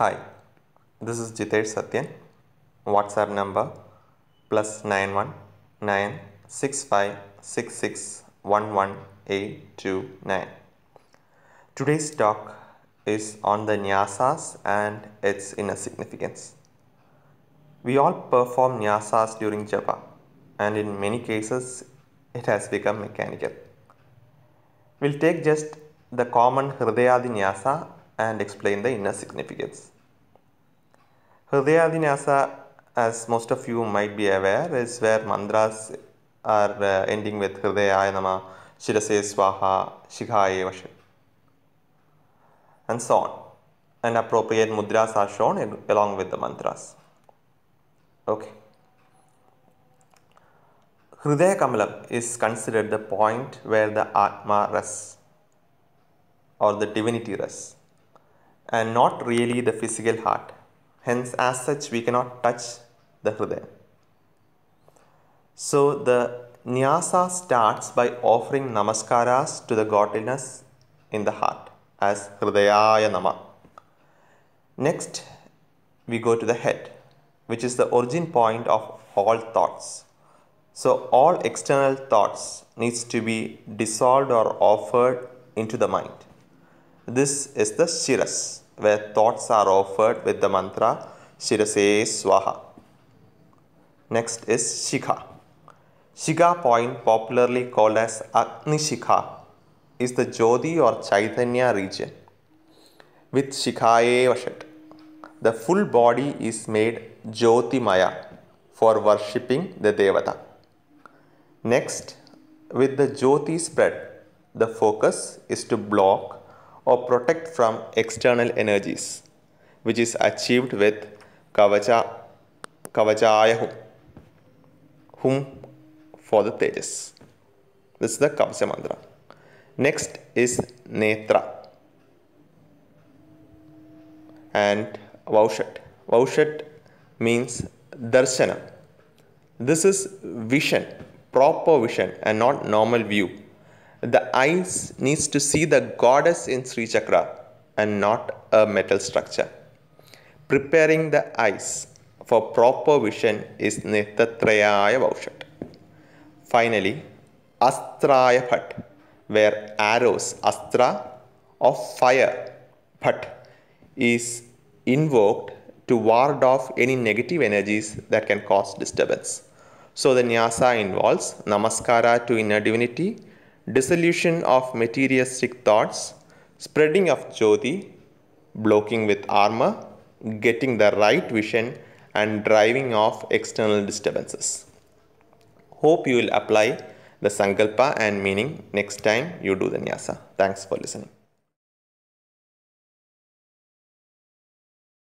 Hi, this is Jithesh Sathyan. WhatsApp number plus nine one nine six five six six one one eight two nine. Today's talk is on the nyasas and its inner significance. We all perform nyasas during japa, and in many cases, it has become mechanical. We'll take just the common Hridayadi nyasa and explain the inner significance. Hridayadi nyasa, as most of you might be aware, is where mantras are uh, ending with Hridayaya Nama, Shirase Swaha, Shikhaye and so on. And appropriate mudras are shown in, along with the mantras. Okay. Hridaya Kamalam is considered the point where the Atma rests or the divinity rests and not really the physical heart. Hence, as such, we cannot touch the Hridaya. So, the Nyasa starts by offering namaskaras to the godliness in the heart as Hridayaya Nama. Next, we go to the head, which is the origin point of all thoughts. So, all external thoughts needs to be dissolved or offered into the mind. This is the Shiras, where thoughts are offered with the mantra Shirase Swaha. Next is Shikha. Shikha point, popularly called as Agni Shikha, is the Jyoti or Chaitanya region. With Shikhaye Vashat, the full body is made Jyotimaya for worshipping the Devata. Next, with the Jyoti spread, the focus is to block or protect from external energies, which is achieved with Kavacha, Kavachaya Hum, Hum for the Tejas. This is the Kavacha mantra. Next is Netra and Vaushat. Vaushat means Darshana. This is vision, proper vision and not normal view. The eyes needs to see the goddess in Sri Chakra and not a metal structure. Preparing the eyes for proper vision is Netratrayaya Vaushat. Finally, Astraya Bhat, where arrows, Astra of fire, Bhat, is invoked to ward off any negative energies that can cause disturbance. So the nyasa involves namaskara to inner divinity, dissolution of materialistic thoughts, spreading of jyoti, blocking with armor, getting the right vision, and driving off external disturbances. Hope you will apply the sankalpa and meaning next time you do the nyasa. Thanks for listening.